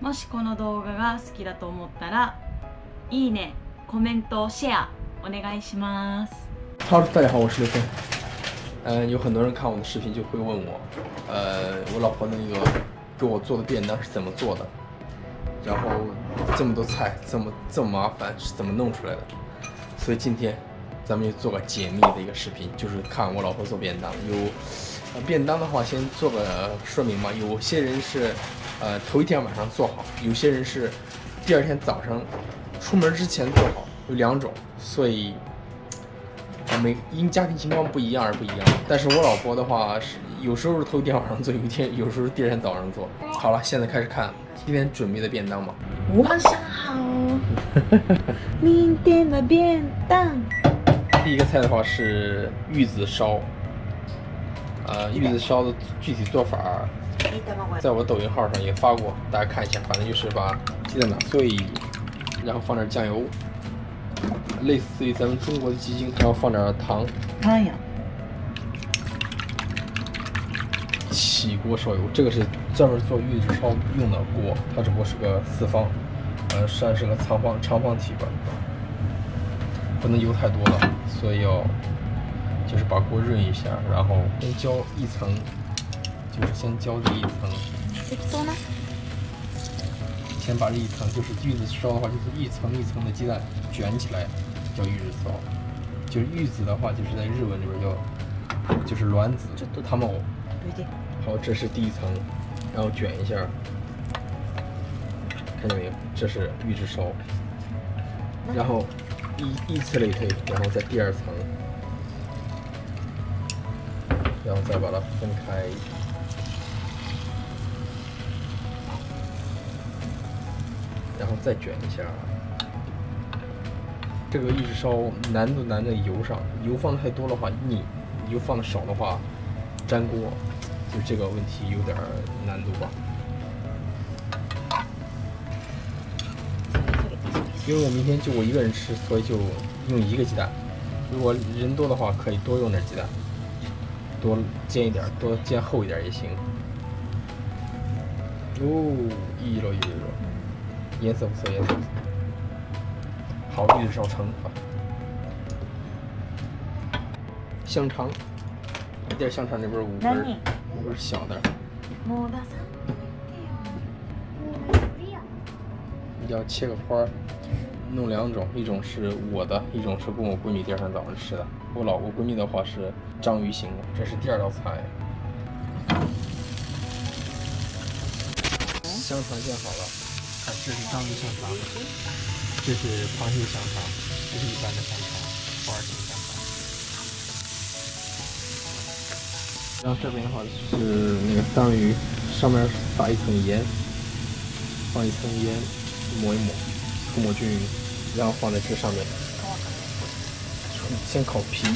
もしこの動画が好きだと思ったらいいねコメントシェアお願いします哈喽，大家好，我是刘飞。嗯，有很多人看我的视频就会问我，呃，我老婆那个给我做的便当是怎么做的？然后这么多菜，这么这么麻烦是怎么弄出来的？所以今天咱们就做个解密的一个视频，就是看我老婆做便当。有呃便当的话，先做个说明吧。有些人是 呃头一天晚上做好，有些人是第二天早上出门之前做好，有两种，所以。啊，每因家庭情况不一样而不一样。但是我老婆的话是有时候是头一天晚上做，有一天有时候第二天早上做。好了，现在开始看今天准备的便当吧。晚上好明天的便当第一个菜的话是玉子烧，呃，玉子烧的具体做法在我抖音号上也发过，大家看一下。反正就是把鸡蛋打碎，然后放点酱油，类似于咱们中国的鸡精，然后放点糖，パンや起锅烧油。这个是专门做玉子烧用的锅，它只不过是个四方，呃，算是个长方长方体吧，不能油太多了，所以要就是把锅润一下，然后先浇一层，就是 先浇这一层，適当な先把这一层就是玉子烧的话，就是一层一层的鸡蛋卷起来叫玉子烧，就是玉子的话，就是在日文里边叫就是卵子ちょっと卵。どいて好，这是第一层，然后卷一下，看见没有？这是玉子烧，然后依依次类推，然后在第二层，然后再把它分开， 然后再卷一下。这个一直烧难度难在油上，油放的太多的话腻，油放的少的话粘锅。就这个问题有点难度吧。因为我明天就我一个人吃，所以就用一个鸡蛋。如果人多的话，可以多用点鸡蛋，多煎一点，多煎厚一点也行。哦，一了一了一箩，颜色不错，颜色不错。好，玉子烧成啊。香肠，一点香肠那边五根儿何，五根儿小的。もう出さ要切个花儿，弄两种，一种是我的，一种是供我闺蜜第二天早上吃的。我老婆闺蜜的话是章鱼型的，这是第二道菜。香肠煎好了， 看这是章鱼香肠，这是螃蟹香肠，这是一般的香肠，花儿型香肠。然后这边的话是那个章鱼，上面撒一层盐，放一层盐，抹一抹，涂抹均匀，然后放在这上面，先烤皮。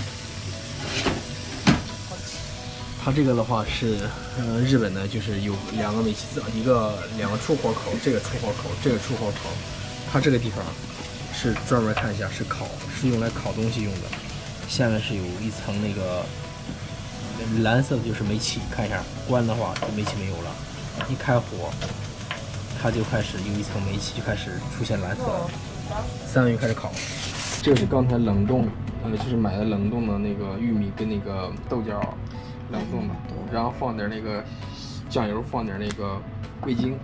它这个的话是，呃，日本呢就是有两个煤气灶，一个两个出火口，这个出火口，这个出火口，它这个地方是专门看一下是烤，是用来烤东西用的。下面是有一层那个蓝色的，就是煤气，看一下，关的话就煤气没有了，一开火，它就开始有一层煤气就开始出现蓝色。三文鱼开始烤，这个是刚才冷冻，呃，就是买的冷冻的那个玉米跟那个豆角，冷冻的，然后放点那个酱油，放点那个味精，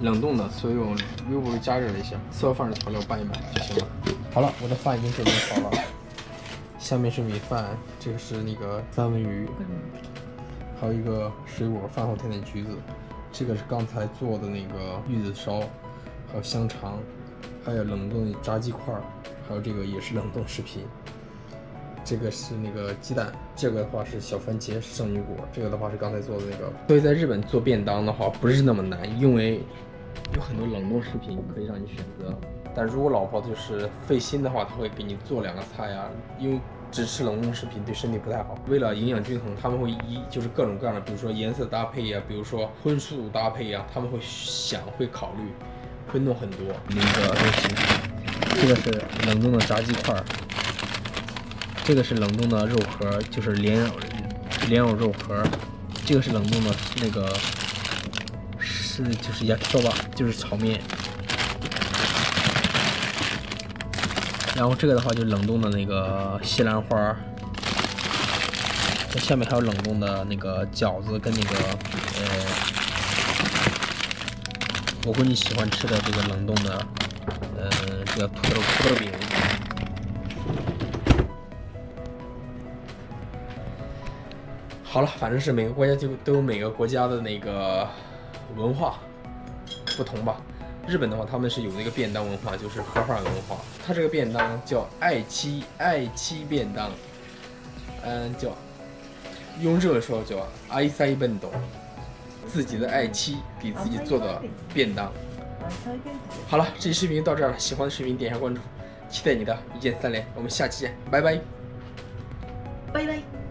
冷冻的，所以用微波炉加热了一下，所有放的调料拌一拌就行了。好了，我的饭已经准备好了，下面是米饭，这个是那个三文鱼，还有一个水果，饭后甜点橘子，这个是刚才做的那个玉子烧，还有香肠，还有冷冻的炸鸡块，还有这个也是冷冻食品。这个是那个鸡蛋，这个的话是小番茄圣女果，这个的话是刚才做的那个。所以在日本做便当的话不是那么难，因为有很多冷冻食品可以让你选择。但如果老婆就是费心的话，她会给你做两个菜呀、因为只吃冷冻食品对身体不太好。为了营养均衡，他们会一就是各种各样的，比如说颜色搭配呀，比如说荤素搭配呀，他们会想会考虑，会弄很多那个东西。这个是冷冻的炸鸡块儿。这个是冷冻的肉盒，就是莲藕莲藕肉盒。这个是冷冻的那个是就是 yakisoba，就是炒面。然后这个的话就冷冻的那个西兰花，这下面还有冷冻的那个饺子跟那个呃，我闺女喜欢吃的这个冷冻的，呃，这个土豆土豆饼。好了，反正是每个国家就都有每个国家的那个文化不同吧。日本的话，他们是有那个便当文化，就是盒饭文化。它这个便当叫爱妻爱妻便当，嗯，叫用日文说叫爱妻便当，自己的爱妻给自己做的便当。好了，这期视频到这儿了，喜欢的视频点一下关注，期待你的一键三连，我们下期见，拜拜，拜拜。